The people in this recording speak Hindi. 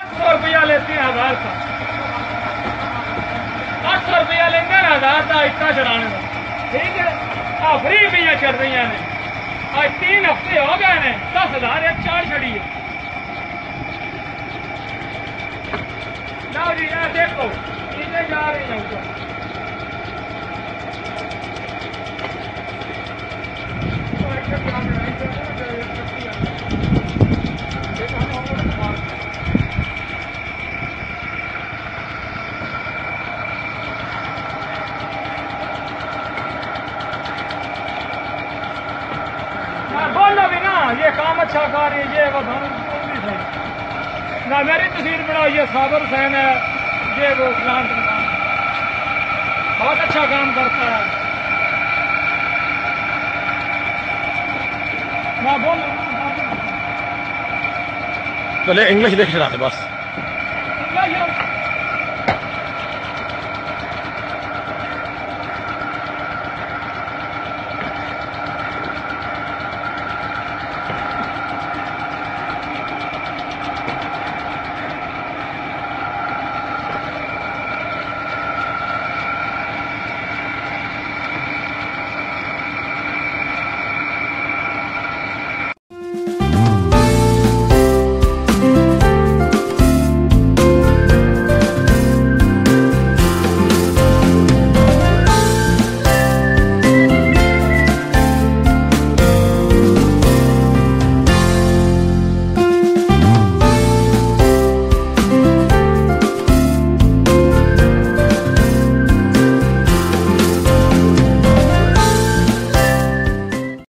सौ रुपया लेते हैं आधार का। आठ सौ रुपया लेंगे हज़ार आधार का इतना चलाने का ठीक है? आ फ्री रुपया चल रही ने आज तीन हफ़्ते हो गए ने दस हज़ार एक चार छड़ी है। लाओ जी यार देखो। इतने जा रही है बोलो भी ना ये काम अच्छा कर रही है ये वो धन ना मेरी तस्वीर बनाओ ये साबर हुसैन है ये वो ढिमकान। बहुत अच्छा काम करता है ना बोलो चले इंग्लिश देख चलाते बस